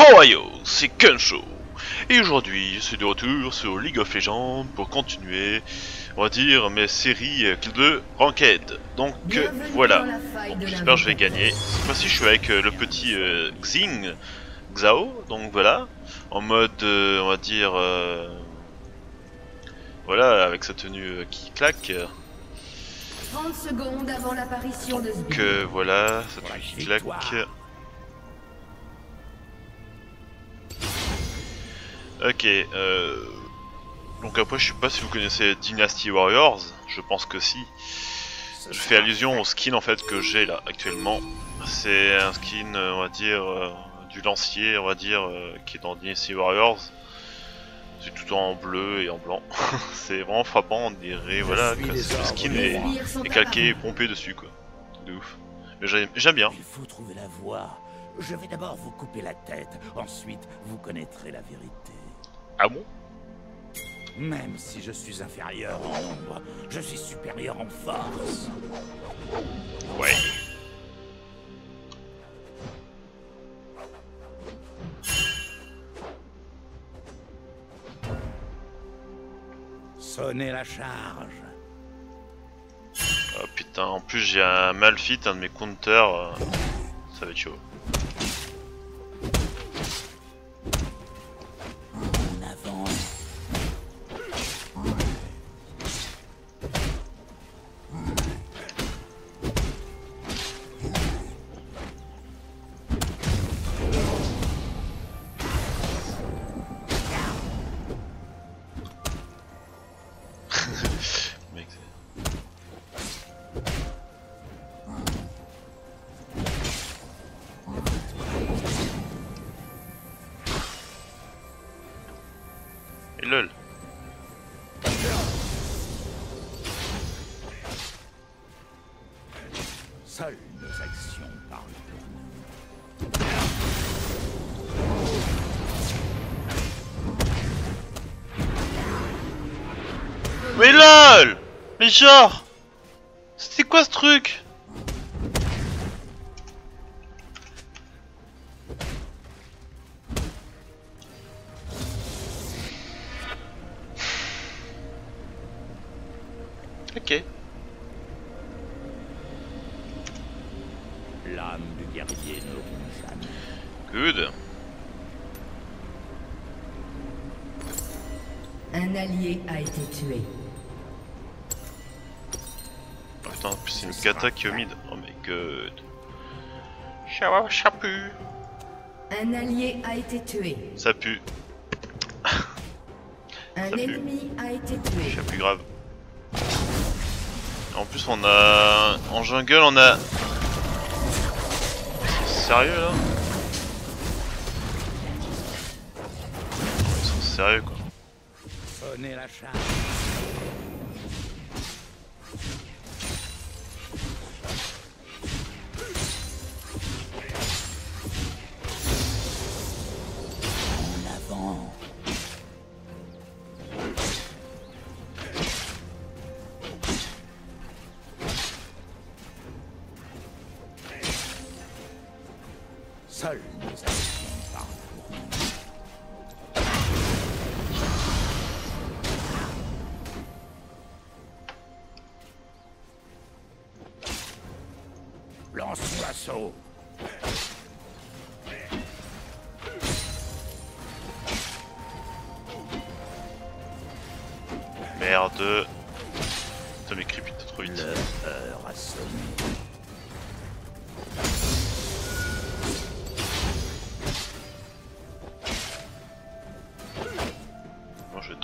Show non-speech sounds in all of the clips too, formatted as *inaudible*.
Ohio, c'est Kensho Et aujourd'hui, je suis de retour sur League of Legends pour continuer, on va dire, mes séries de Ranked. Donc voilà, j'espère que je vais gagner. Cette fois-ci, je suis avec euh, le petit euh, Xing, Xao, donc voilà, en mode, euh, on va dire, voilà, avec sa tenue qui claque. 30 secondes avant l'apparition de Donc voilà, sa tenue qui claque. Ok, euh... Donc après, je sais pas si vous connaissez Dynasty Warriors, je pense que si. Je fais allusion au skin en fait que j'ai là actuellement. C'est un skin, on va dire, euh, du lancier, on va dire, euh, qui est dans Dynasty Warriors. C'est tout en bleu et en blanc. *laughs* c'est vraiment frappant, on dirait voilà, que le skin est, est, calqué et pompé dessus quoi. De ouf. Mais j'aime bien. Il faut trouver la voie. Je vais d'abord vous couper la tête, ensuite vous connaîtrez la vérité. Ah bon? Même si je suis inférieur en nombre, je suis supérieur en force. Ouais. Sonnez la charge. Oh putain, en plus j'ai un Malfit, un de mes counters. Euh, ça va être chaud. Lol. Seules nos actions parlent Mais lol Mais genre C'était quoi ce truc? Kata qui est au mid. Oh my god. Chawa chapu. Un allié a été tué. Ça pue. Un Ça pue. ennemi a été tué. Chapu grave. En plus on a... En jungle on a... C'est sérieux là Ils sont sérieux quoi. Sonnez la charge.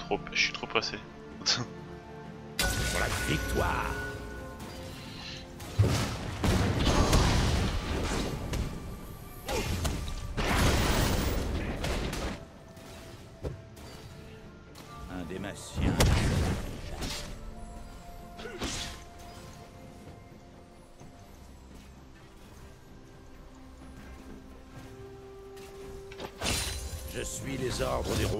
Trop... je suis trop pressé. Pour la victoire. Un dématien. Je suis les ordres du roi.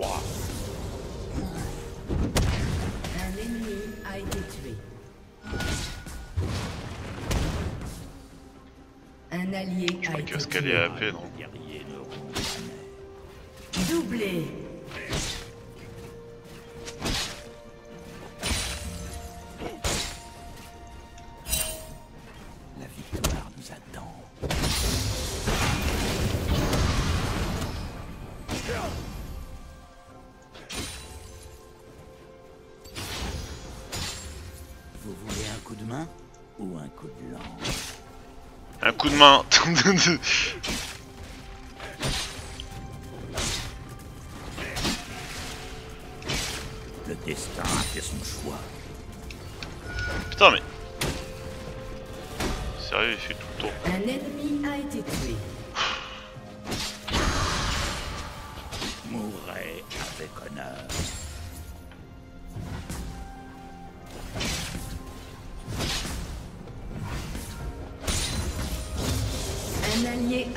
Un coup de main. Le destin a fait son choix. Putain mais. Sérieux, il fait tout le tour. Un ennemi a été tué. Mourrez avec honneur.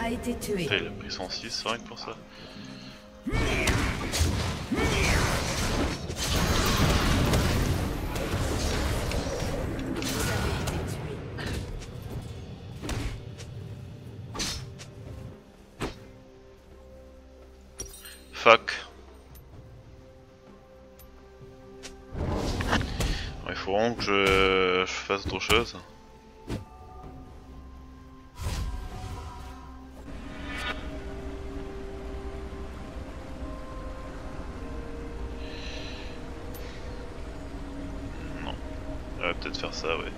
A été tué. Putain, il a pris 106, c'est rien que pour ça. Fuck. Il faut vraiment que je, je fasse autre chose. Peut-être faire ça, ouais.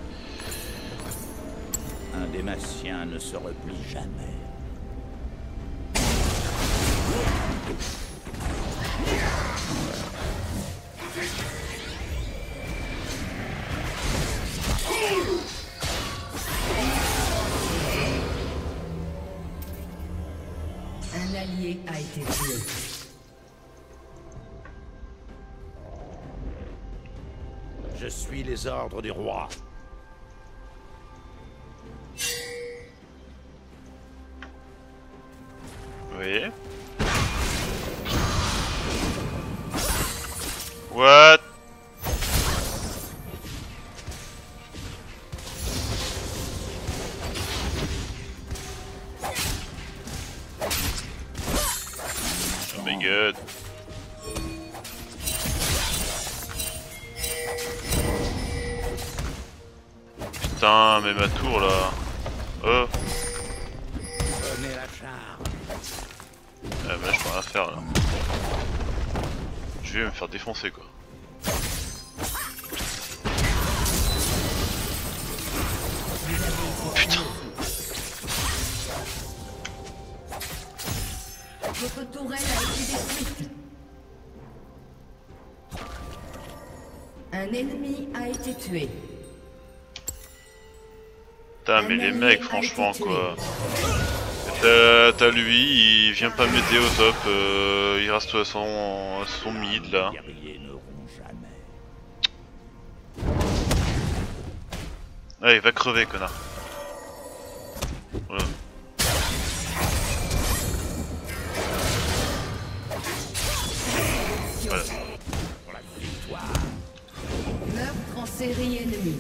Un dématien ne se replie jamais. Ordres du roi. Ah bah là je peux rien faire là. Je vais me faire défoncer quoi. Putain Votre tourelle a été détruite. Un ennemi a été tué. Putain mais les mecs franchement quoi. T'as lui, il vient pas m'aider au top, euh, il reste à son, mid là. Allez va crever connard. Voilà. Voilà. Meurtre en série ennemie.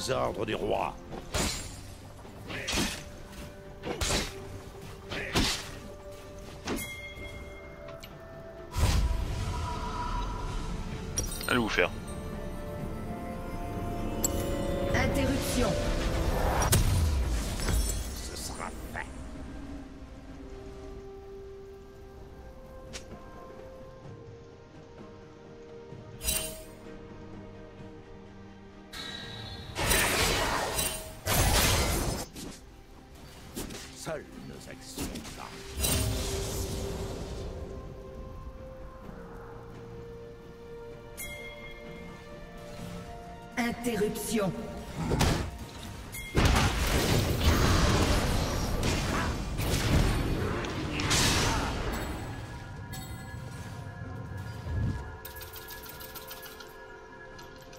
Les ordres du roi. Interruption.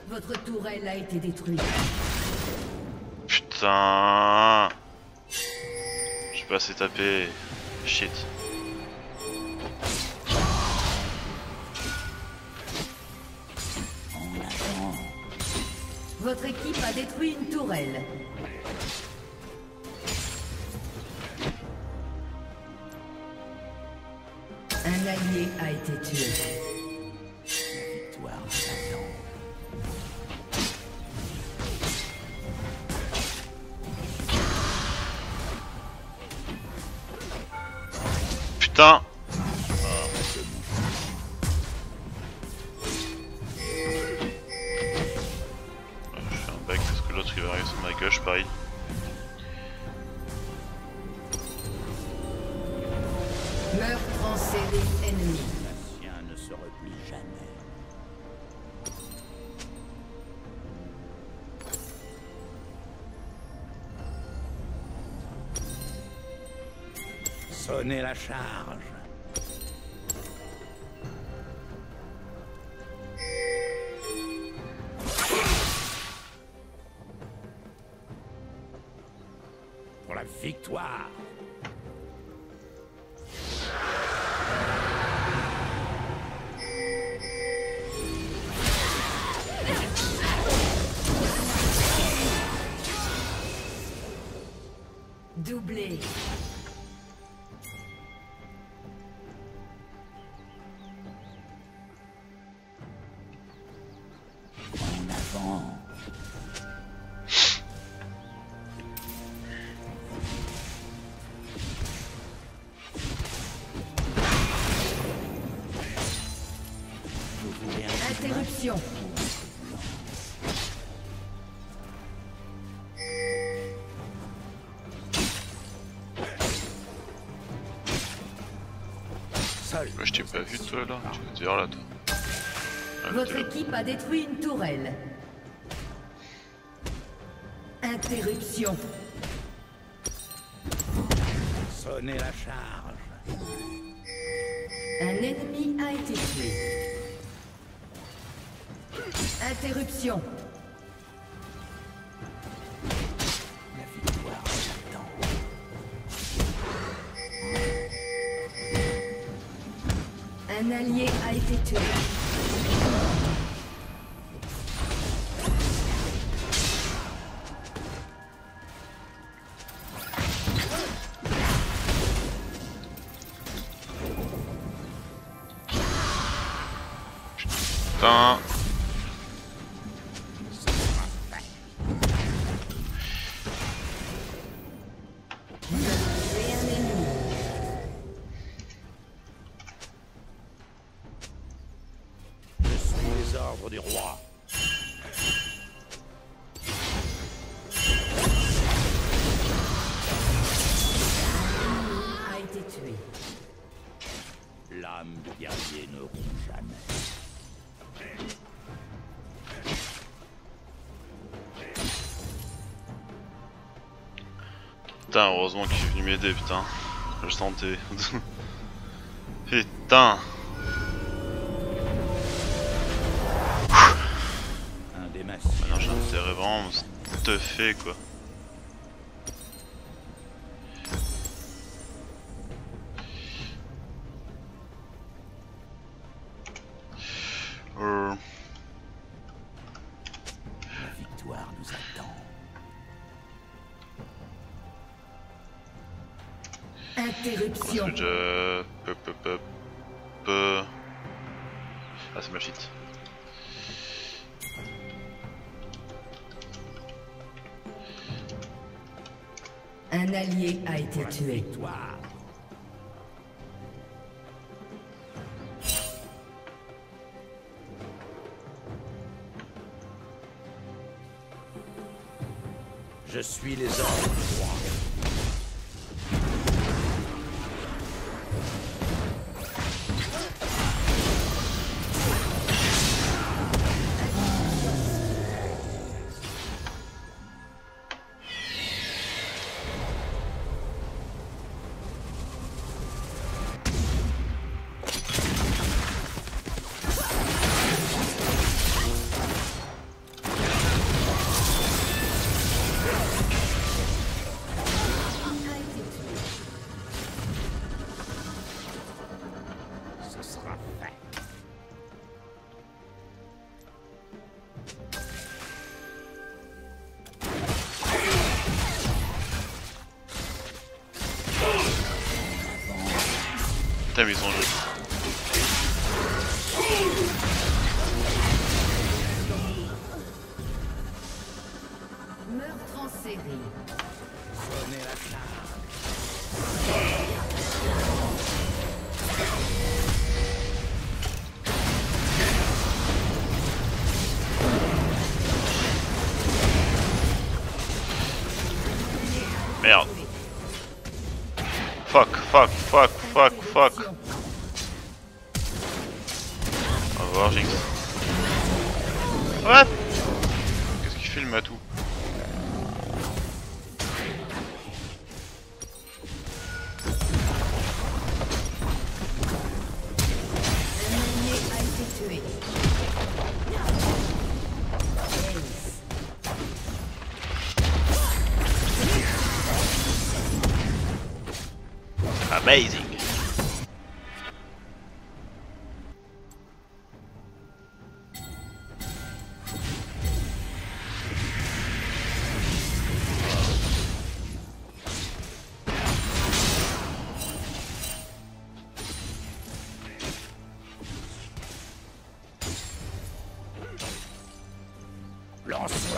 Votre tourelle a été détruite. Putain J'ai pas assez tapé. Shit. Détruit une tourelle. Un allié a été tué. La victoire nous attend. Putain ennemi. Le sien ne se replie jamais. Sonnez la charge. Moi je t'ai pas vu toi là, tu vas te dire là toi. Ah, Votre équipe a détruit une tourelle. Interruption. Sonnez la charge. Un ennemi a été tué. Interruption. La victoire nous attend. Un allié a été tué. Du roi. A été tué. L'âme du guerrier ne rompt jamais. Putain, heureusement qu'il est venu m'aider, putain. Je sentais. *laughs* putain stuffer quoi. Un allié a été tué. Je suis les ordres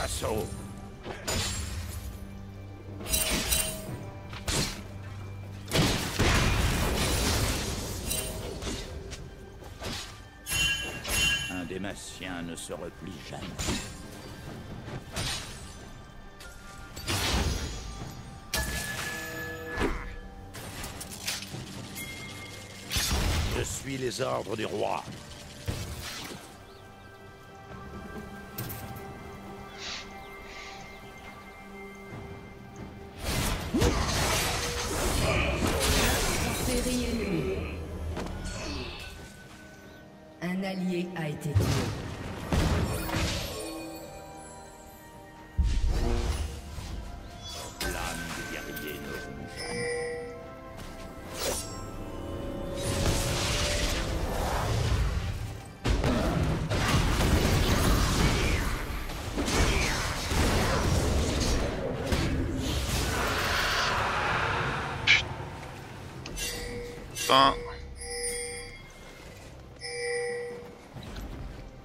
l'assaut. Un dématien ne se replie jamais. Je suis les ordres du roi.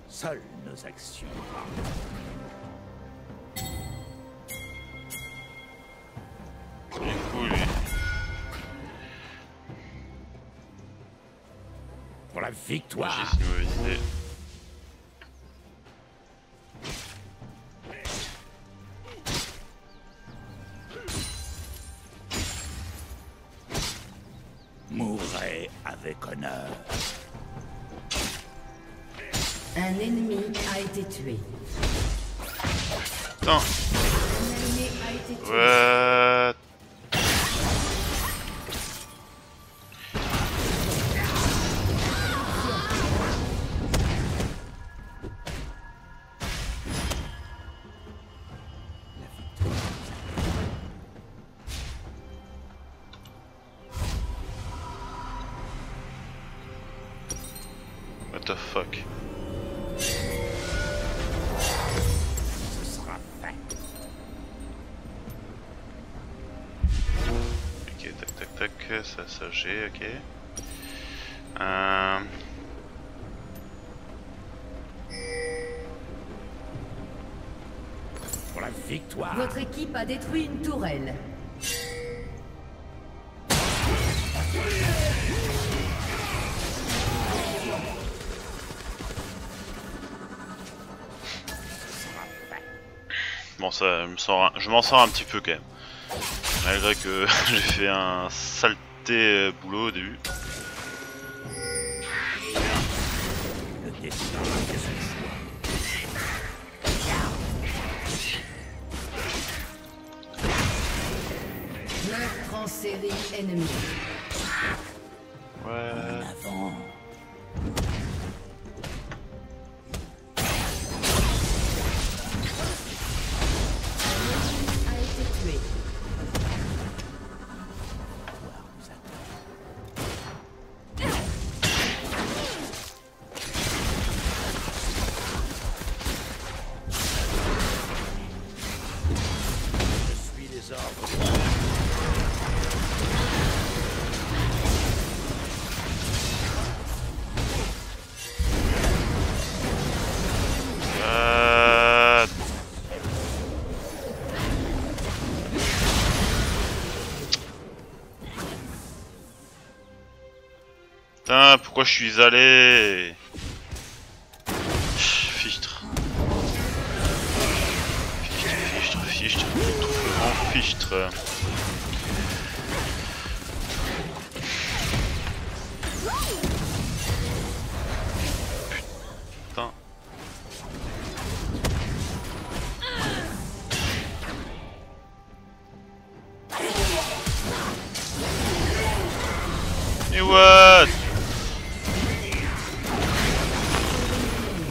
Seules nos actions. Pour la victoire. The fuck. Ok, tac tac tac, ça, ça j'ai, ok. Euh... Pour la victoire. Votre équipe a détruit une tourelle. Ça me sort, un- je m'en sors un petit peu quand même. Malgré que *laughs* j'ai fait un saleté boulot au début. En série ennemie. Ouais. Pourquoi je suis allé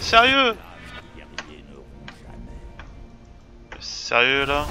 Sérieux. Sérieux là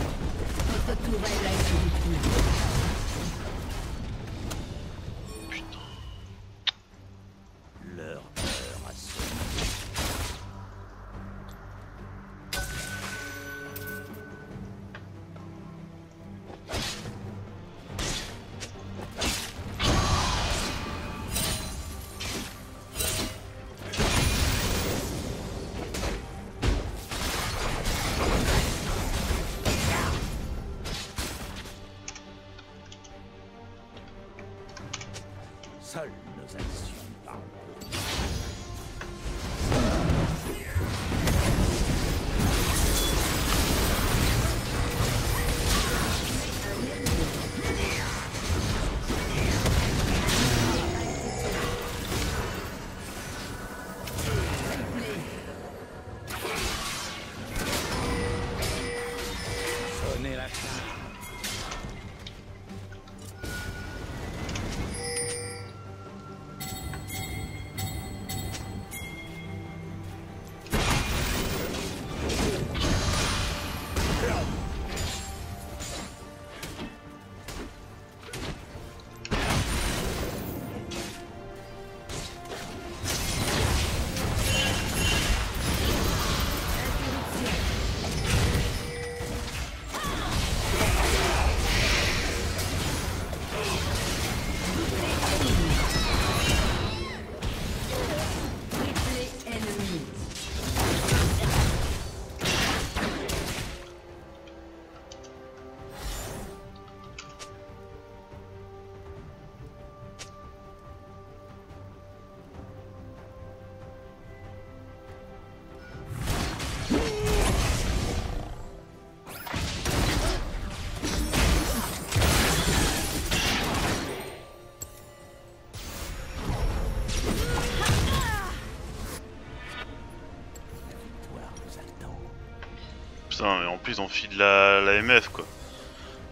Putain, mais en plus on file la, la MF quoi.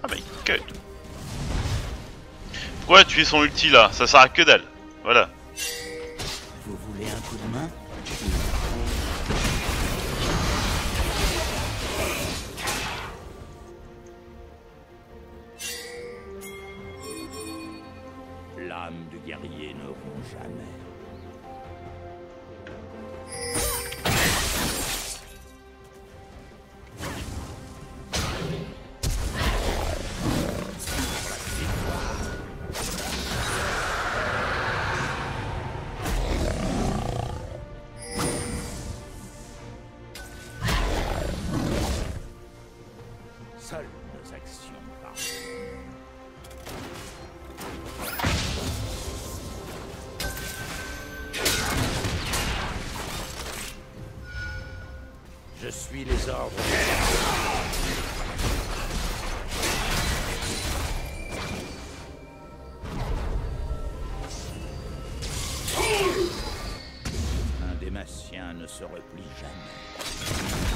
Ah bah il cut. Pourquoi tuer son ulti là? Ça sert à que dalle. Voilà. Un dématien ne se replie jamais.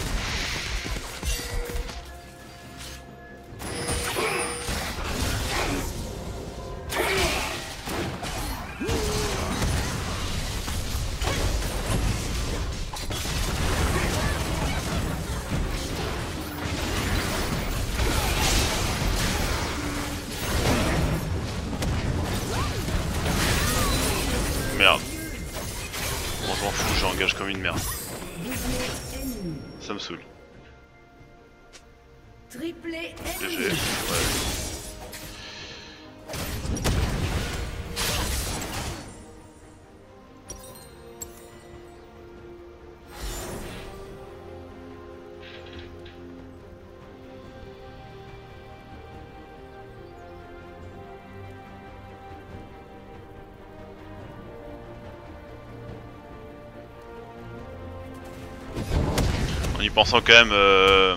Pensant quand même... Euh...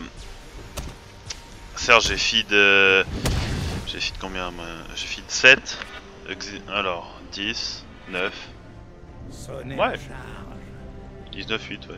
Serge, j'ai feed... Euh... J'ai feed combien moi J'ai feed 7. Exi- Alors, 10, 9, Sonnez Ouais. la charge. 19, 8, ouais.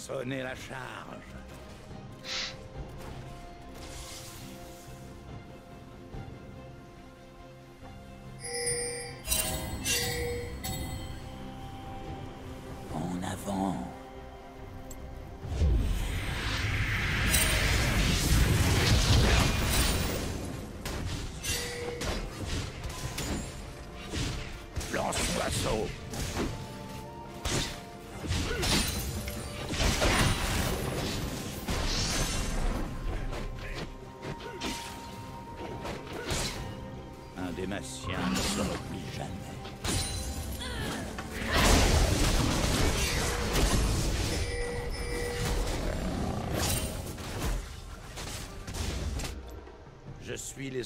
Sonnez la charge.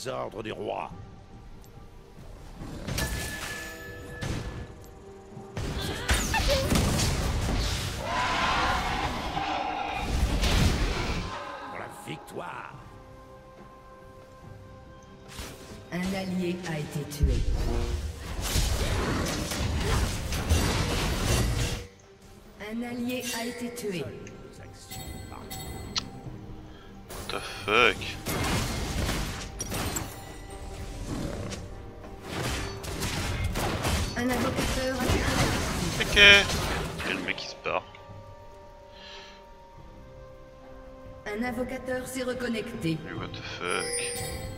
Les ordres du roi. Pour la victoire. Un allié a été tué. Un allié a été tué. What the fuck? Un invocateur Ok. Quel mec qui se part Un invocateur s'est reconnecté. Mais what the fuck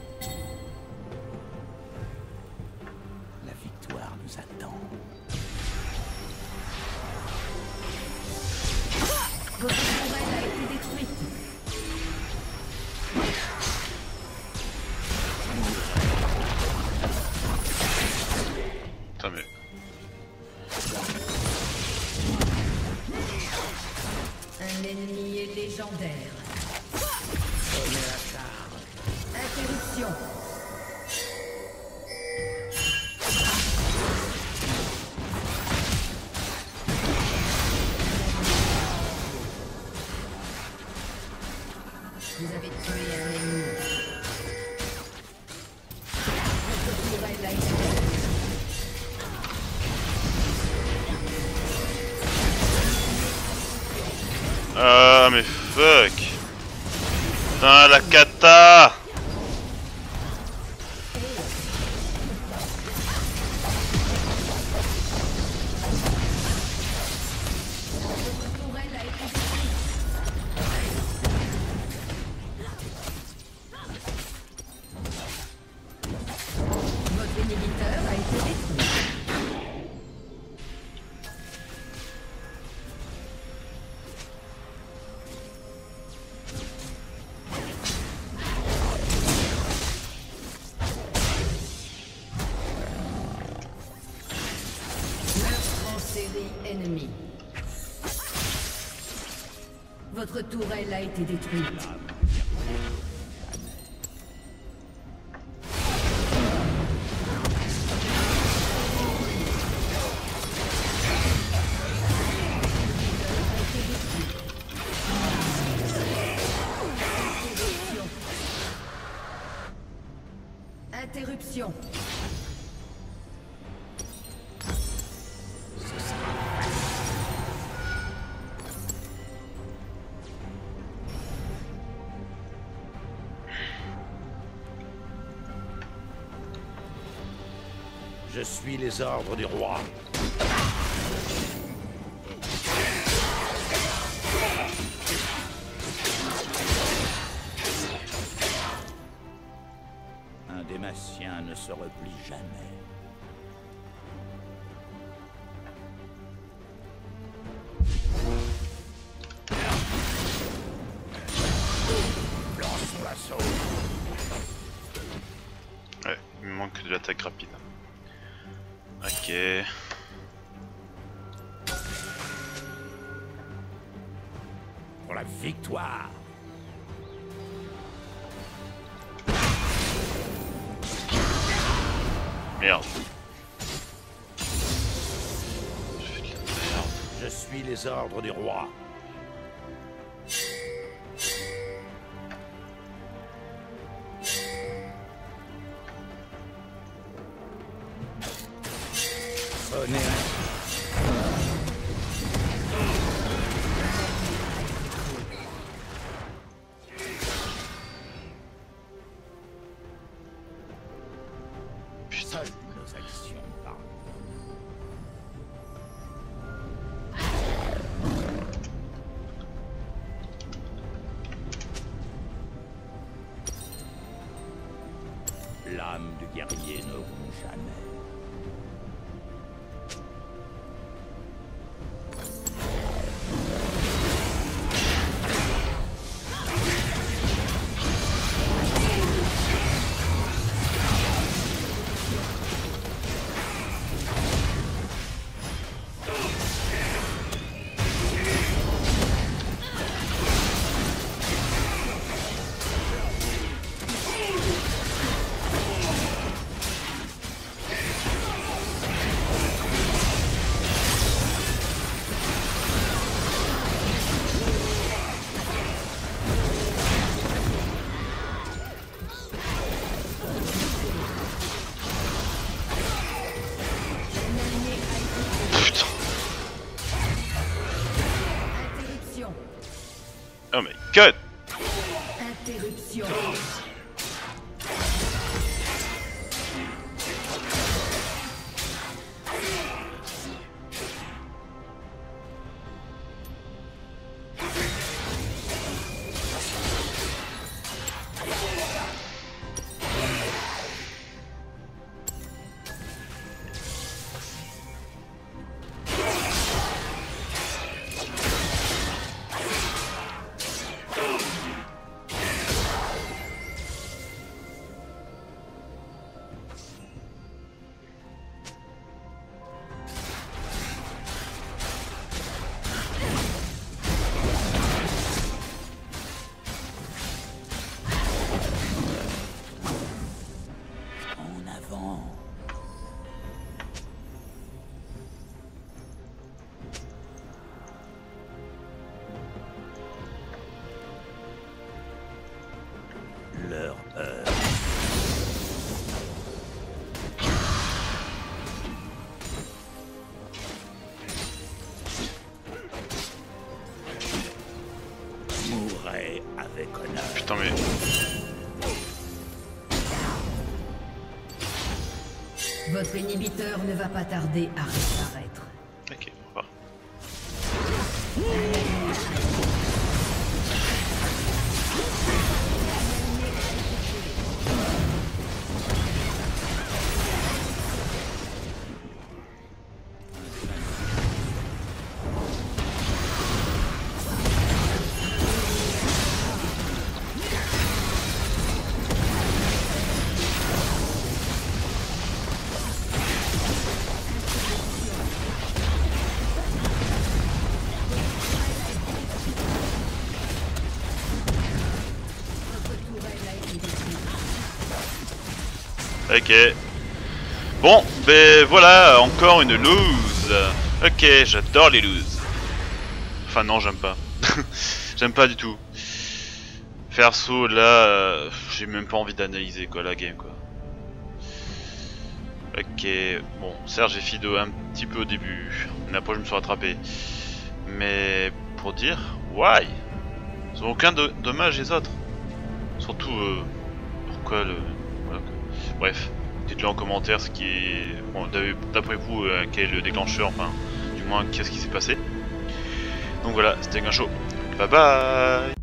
Vous avez tué un ennemi. Été détruite. Ah mais fuck Putain la kata Les ordres du roi. Pour la victoire. Merde. Je suis les ordres du roi. Votre inhibiteur ne va pas tarder à réapparaître. Ok. Bon, ben voilà, encore une lose. Ok, j'adore les loses. Enfin non, j'aime pas. *laughs* j'aime pas du tout. Perso, là, euh, j'ai même pas envie d'analyser quoi la game quoi. Ok, bon, certes j'ai fait de un petit peu au début, mais après je me suis rattrapé. Mais pour dire, why? Ils ont aucun do- dommage les autres. Surtout, euh, pourquoi le... Bref. dites-le en commentaire ce qui est. Bon, d'après vous, euh, quel est le déclencheur, enfin, du moins, qu'est-ce qui s'est passé. Donc voilà, c'était un show. Bye bye